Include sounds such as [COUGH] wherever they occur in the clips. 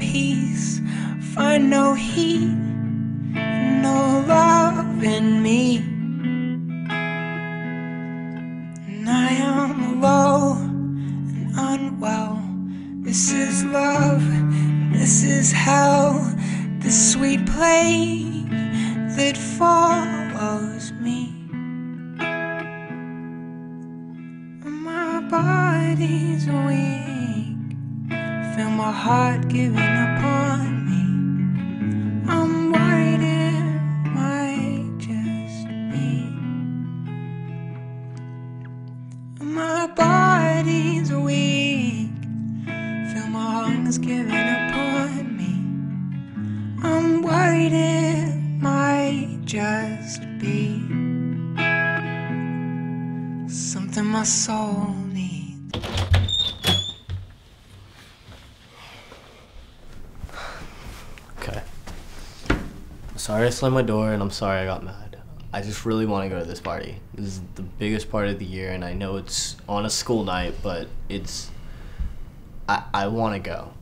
peace, find no heat, no love in me. And I am low and unwell. This is love, this is hell, the sweet plague that follows me. My body's weak, feel my heart giving upon me. I slammed my door and I'm sorry I got mad. I just really want to go to this party. This is the biggest party of the year and I know it's on a school night, but it's. I, I want to go.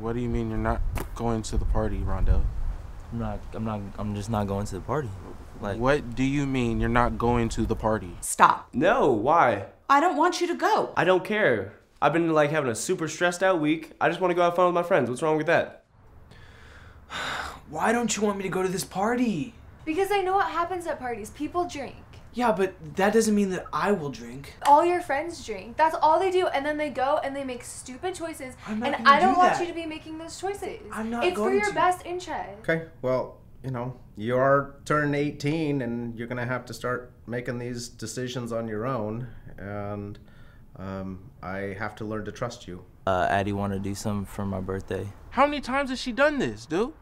What do you mean you're not going to the party, Rondell? I'm not. I'm not. I'm just not going to the party. Like What do you mean you're not going to the party? Stop. No, why? I don't want you to go. I don't care. I've been like having a super stressed out week. I just want to go have fun with my friends. What's wrong with that? Why don't you want me to go to this party? Because I know what happens at parties. People drink. Yeah, but that doesn't mean that I will drink. All your friends drink. That's all they do, and then they go and they make stupid choices. I'm not and gonna I don't do want that. you to be making those choices. I'm not It's for your to. best interest. Okay, well, you know, you are turning 18 and you're going to have to start making these decisions on your own. And um, I have to learn to trust you. uh, Addie wanted to do something for my birthday. How many times has she done this, dude?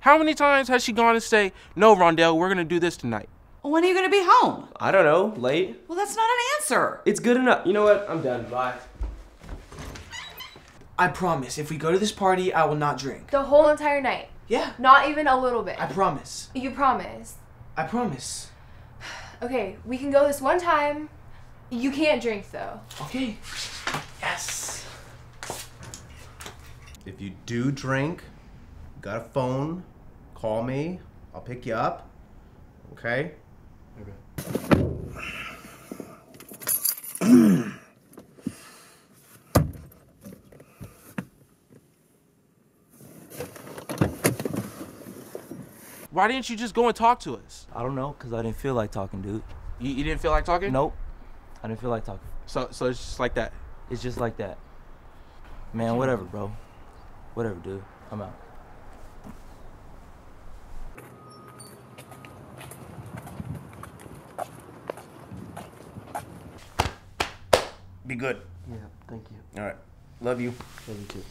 How many times has she gone and say, "No, Rondell, we're gonna do this tonight"? When are you going to be home? I don't know. Late. Well, that's not an answer. It's good enough. You know what? I'm done. Bye. I promise, if we go to this party, I will not drink. The whole entire night. Yeah, Not even a little bit. I promise. you promise. I promise. [SIGHS] Okay, we can go this one time. You can't drink though. Okay. Yes. If you do drink, got a phone, call me. I'll pick you up. Okay? Okay. Why didn't you just go and talk to us? I don't know, cause I didn't feel like talking, dude. You, you didn't feel like talking? Nope. I didn't feel like talking. So, so it's just like that. It's just like that. Man, whatever, bro. Whatever, dude. I'm out. Be good. Yeah, thank you. All right. Love you. Love you too.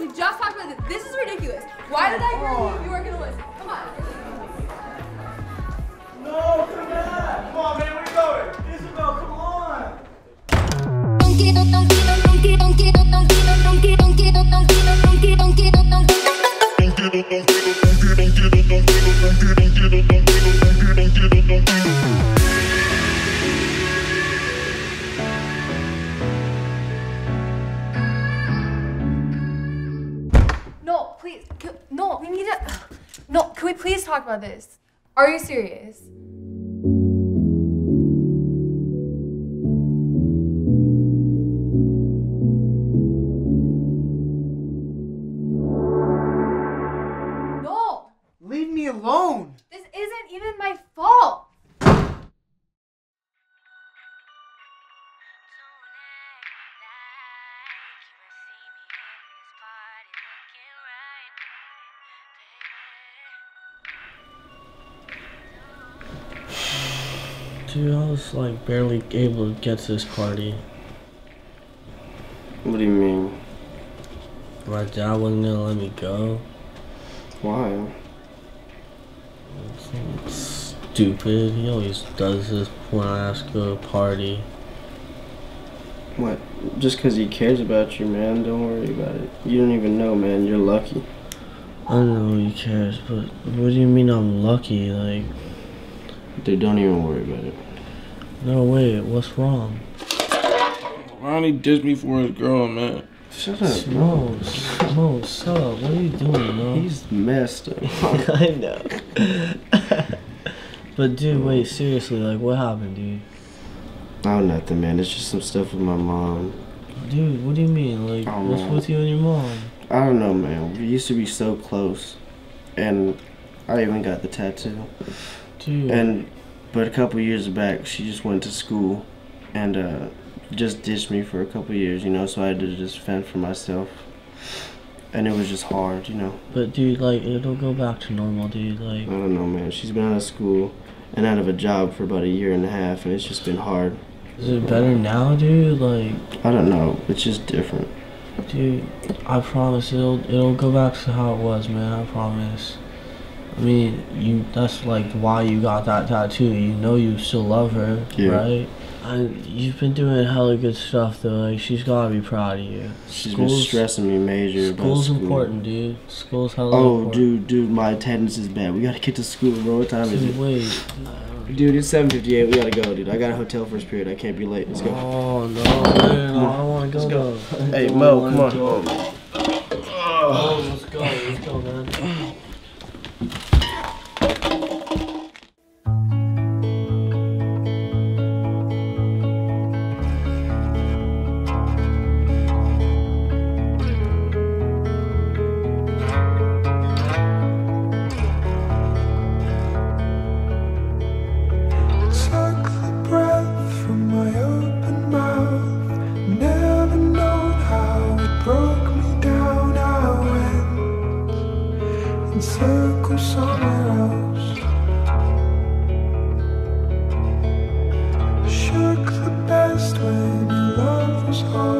We just talked about this. This is ridiculous. Why did I hear you? You weren't gonna listen. Come on. No, please. Can, no, we need to. [SIGHS] No, can we please talk about this? Are you serious? Dude, I was like barely able to get to this party. What do you mean? My dad wasn't gonna let me go. Why? It's stupid. He always does this when I ask to go to a party. What? Just because he cares about you, man. Don't worry about it. You don't even know, man. You're lucky. I know he cares, but what do you mean I'm lucky? Like, Dude, don't even worry about it. no way, what's wrong? Ronnie dissed me for his girl, man. Shut up. Mo, Mo, shut up. What are you doing, Mo? He's messed up. [LAUGHS] I know. [LAUGHS] but dude, wait, seriously, like, what happened, dude? oh, nothing, man. It's just some stuff with my mom. Dude, what do you mean? Like, Oh, what's man. with you and your mom? I don't know, man. We used to be so close, and I even got the tattoo. Dude, And but a couple years back, she just went to school, and uh, just ditched me for a couple years, you know. So I had to just fend for myself, and it was just hard, you know. but dude, like, it'll go back to normal, dude. Like, I don't know, man. She's been out of school and out of a job for about a year and a half, and it's just been hard. is it better now, dude? Like, I don't know. It's just different. dude, I promise it'll it'll go back to how it was, man. I promise. I mean, you. That's like why you got that tattoo. You know you still love her, Yeah. right? And you've been doing hella good stuff though. Like she's gotta be proud of you. She's been stressing me major School's school. important, dude. School's hella Oh, important. dude, dude, my attendance is bad. We gotta get to school, bro. What time is Dude, it? wait. Dude, it's 7:58. We gotta go, dude. I got a hotel first period. I can't be late. Let's go. Oh no, man, I don't want to go. Let's go. though. Hey, Mo, come on. go. Circles somewhere else. Shook the best when your love was home.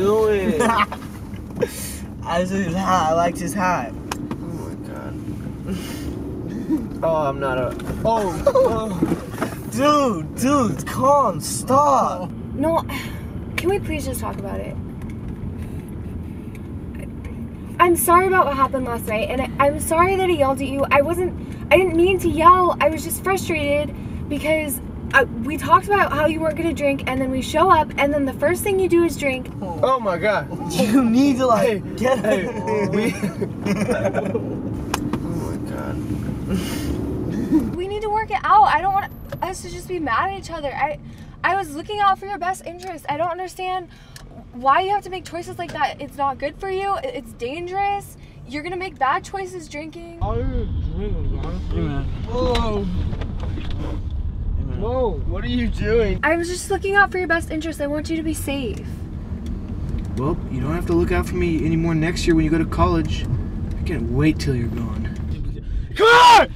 Doing? [LAUGHS] I just his hat. I liked his hat. Oh my god. Oh, I'm not a. Oh, oh. Dude, dude, calm, stop. No, can we please just talk about it? I'm sorry about what happened last night, and I, I'm sorry that I yelled at you. I wasn't, I didn't mean to yell. I was just frustrated because I, we talked about how you weren't gonna drink, and then we show up, and then the first thing you do is drink. Oh my god. [LAUGHS] You need to like get Hey, we. [LAUGHS] oh my god. We need to work it out. I don't want us to just be mad at each other. I, I was looking out for your best interest. I don't understand why you have to make choices like that. It's not good for you. It's dangerous. You're gonna make bad choices drinking. Whoa. Whoa, what are you doing? I was just looking out for your best interest. I want you to be safe. Well, you don't have to look out for me anymore next year when you go to college. I can't wait till you're gone. Come on!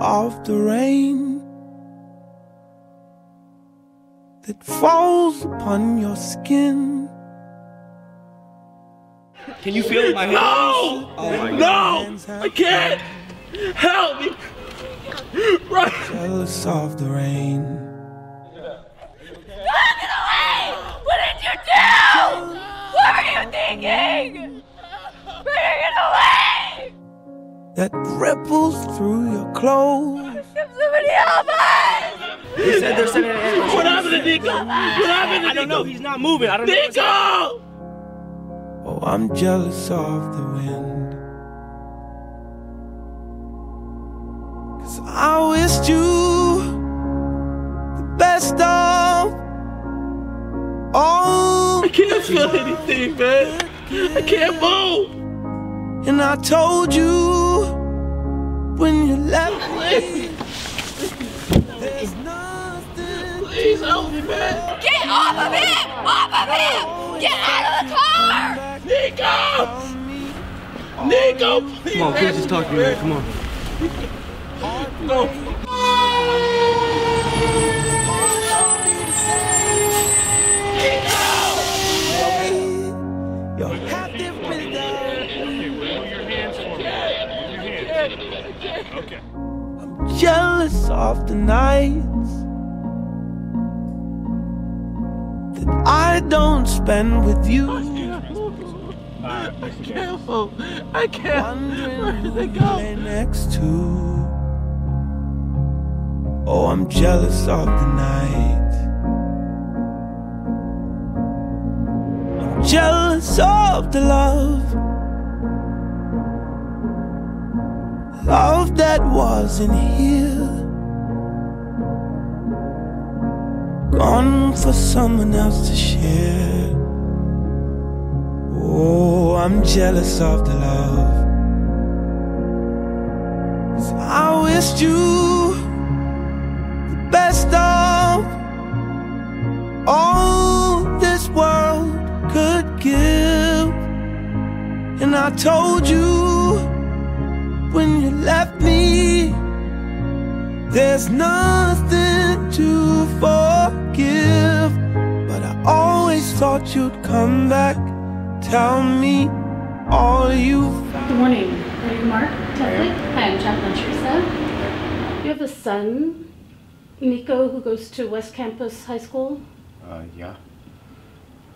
Of the rain that falls upon your skin. Can you feel my hands? No! Oh my God. No! I can't! Help me! Right! Jealous of the rain. What did you do? What were you thinking? Bring it away! That ripples through your clothes. Somebody help us! He said they're sending an ambulance. What happened to Nico? What happened to I don't know. He's not moving. I don't know. what's Nico! Oh, I'm jealous of the wind. Cause I wished you the best of all. I can't feel anything, man. I can't move. And I told you when you left. Please, There's nothing. please help me, man. Get off of him! Off of him! Get out of the car! Nico! Nico, please. Come on, please just talk to me, man. Come on. No. Jealous of the nights that I don't spend with you. I can't move. I can't. Where did they Wondering go? next to. Oh, I'm jealous of the night. I'm jealous of the love. Love that wasn't here. Gone for someone else to share. Oh, I'm jealous of the love. 'Cause I wished you the best of all this world could give. And I told you when you left me, there's nothing to forgive. But I always thought you'd come back, tell me all you've Good morning. Are you Mark Teply? Hi, I'm Chaplain Teresa. You have a son, Nico, who goes to West Campus High School. Uh, yeah.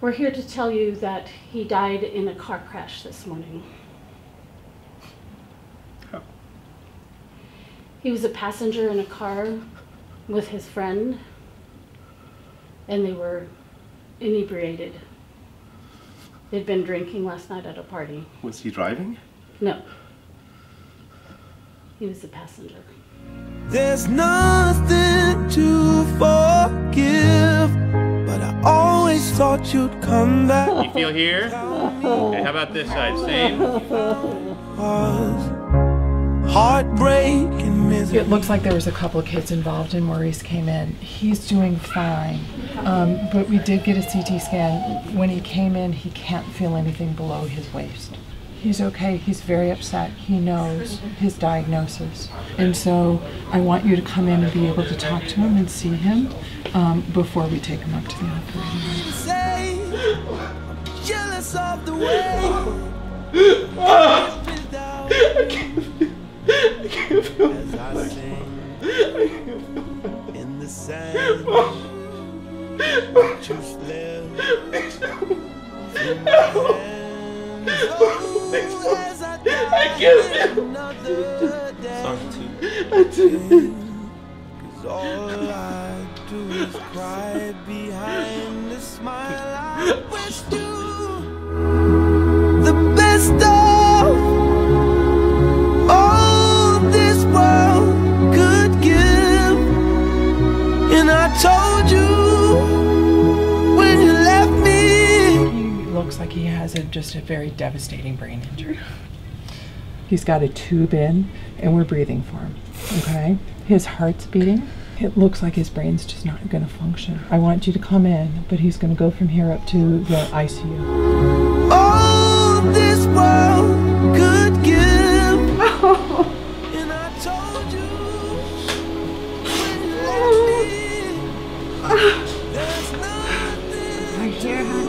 We're here to tell you that he died in a car crash this morning. He was a passenger in a car with his friend, and they were inebriated. They'd been drinking last night at a party. Was he driving? No. He was a passenger. There's nothing to forgive, but I always thought you'd come back. You feel here? Okay, how about this side? Same. Heartbreak and misery. It looks like there was a couple of kids involved and Maurice came in. He's doing fine. Um, but we did get a CT scan. When he came in, he can't feel anything below his waist. He's okay. He's very upset. He knows his diagnosis. And so I want you to come in and be able to talk to him and see him um, before we take him up to the operating room. I'm jealous of the way. [LAUGHS] As I sing in the sand, you slip through my hands. As I die another. Cause all I do is cry behind the smile. I wish you the best of just a very devastating brain injury. He's got a tube in, and we're breathing for him. Okay? His heart's beating. It looks like his brain's just not going to function. I want you to come in, but he's going to go from here up to the ICU. All this world could give. [LAUGHS] and I told you when you left me. [LAUGHS] There's nothing We're here, honey.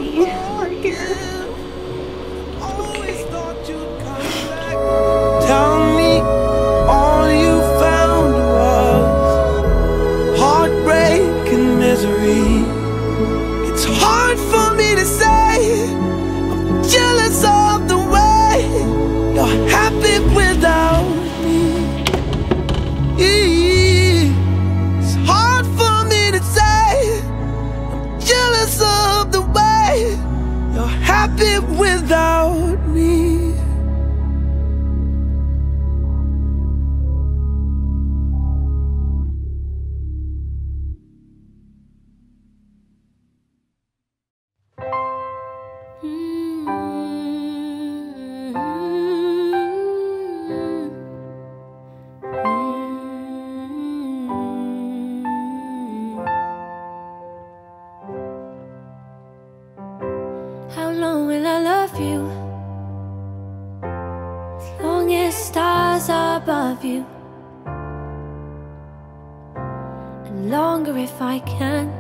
If I can.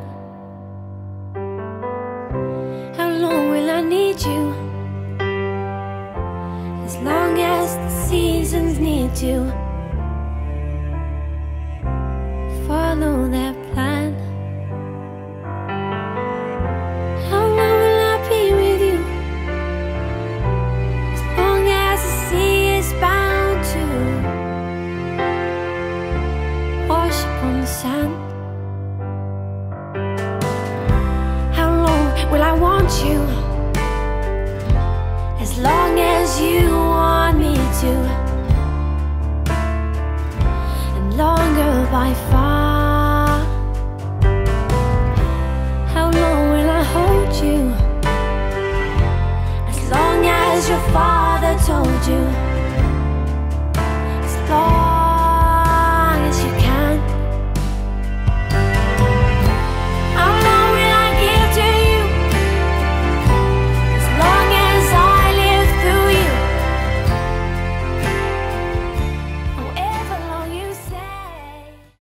How long will I need you? you want me to. And longer by far. How long will I hold you? As long as your father told you.